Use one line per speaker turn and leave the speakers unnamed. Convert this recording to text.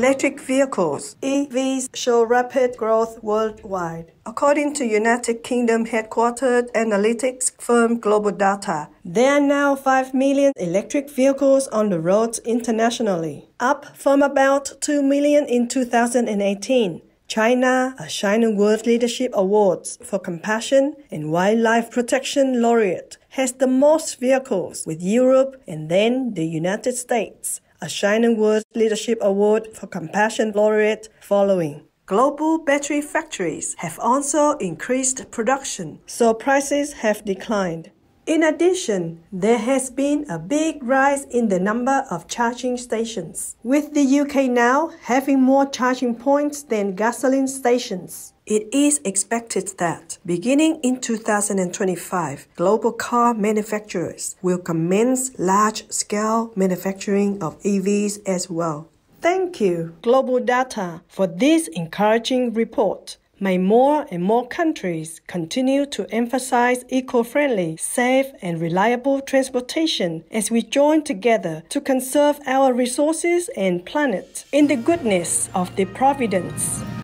electric vehicles, EVs show rapid growth worldwide. According to United Kingdom headquartered analytics firm Global Data, there are now 5 million electric vehicles on the roads internationally, up from about 2 million in 2018. China, a Shining World Leadership Awards for Compassion and Wildlife Protection laureate, has the most vehicles with Europe and then the United States, a Shining World Leadership Award for Compassion laureate following. Global battery factories have also increased production, so prices have declined. In addition, there has been a big rise in the number of charging stations, with the UK now having more charging points than gasoline stations. It is expected that beginning in 2025, global car manufacturers will commence large scale manufacturing of EVs as well. Thank you, Global Data, for this encouraging report. May more and more countries continue to emphasize eco friendly, safe, and reliable transportation as we join together to conserve our resources and planet in the goodness of the Providence.